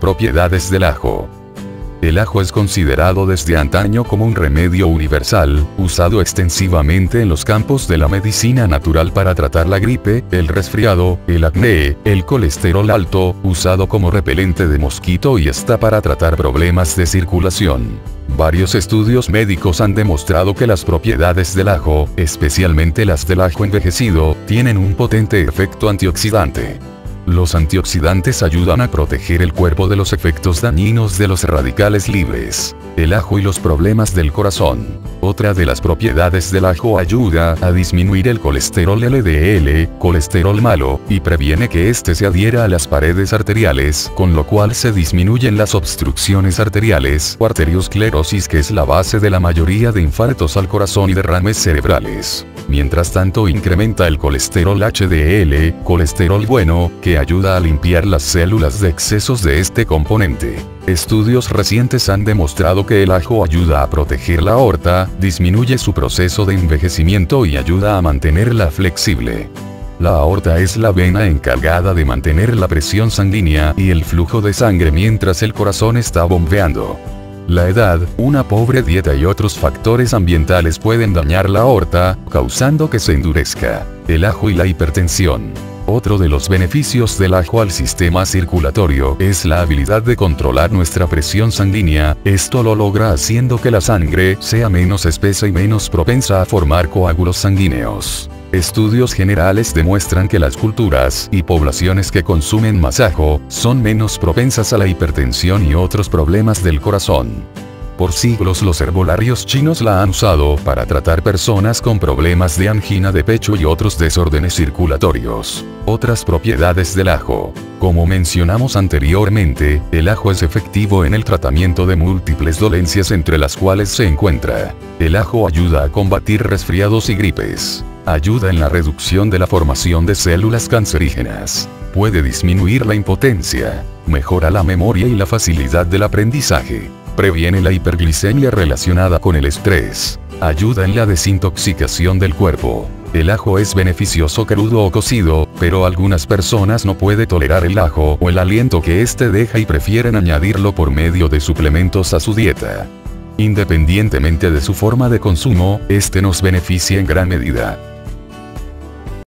Propiedades del ajo. El ajo es considerado desde antaño como un remedio universal, usado extensivamente en los campos de la medicina natural para tratar la gripe, el resfriado, el acné, el colesterol alto, usado como repelente de mosquito y hasta para tratar problemas de circulación. Varios estudios médicos han demostrado que las propiedades del ajo, especialmente las del ajo envejecido, tienen un potente efecto antioxidante. Los antioxidantes ayudan a proteger el cuerpo de los efectos dañinos de los radicales libres, el ajo y los problemas del corazón. Otra de las propiedades del ajo ayuda a disminuir el colesterol LDL, colesterol malo, y previene que éste se adhiera a las paredes arteriales, con lo cual se disminuyen las obstrucciones arteriales o arteriosclerosis que es la base de la mayoría de infartos al corazón y derrames cerebrales. Mientras tanto incrementa el colesterol HDL, colesterol bueno, que ayuda a limpiar las células de excesos de este componente. Estudios recientes han demostrado que el ajo ayuda a proteger la aorta, disminuye su proceso de envejecimiento y ayuda a mantenerla flexible. La aorta es la vena encargada de mantener la presión sanguínea y el flujo de sangre mientras el corazón está bombeando. La edad, una pobre dieta y otros factores ambientales pueden dañar la aorta, causando que se endurezca. El ajo y la hipertensión. Otro de los beneficios del ajo al sistema circulatorio es la habilidad de controlar nuestra presión sanguínea, esto lo logra haciendo que la sangre sea menos espesa y menos propensa a formar coágulos sanguíneos. Estudios generales demuestran que las culturas y poblaciones que consumen más ajo son menos propensas a la hipertensión y otros problemas del corazón. Por siglos los herbolarios chinos la han usado para tratar personas con problemas de angina de pecho y otros desórdenes circulatorios. Otras propiedades del ajo. Como mencionamos anteriormente, el ajo es efectivo en el tratamiento de múltiples dolencias entre las cuales se encuentra. El ajo ayuda a combatir resfriados y gripes. Ayuda en la reducción de la formación de células cancerígenas. Puede disminuir la impotencia. Mejora la memoria y la facilidad del aprendizaje. Previene la hiperglicemia relacionada con el estrés. Ayuda en la desintoxicación del cuerpo. El ajo es beneficioso crudo o cocido, pero algunas personas no pueden tolerar el ajo o el aliento que éste deja y prefieren añadirlo por medio de suplementos a su dieta. Independientemente de su forma de consumo, este nos beneficia en gran medida.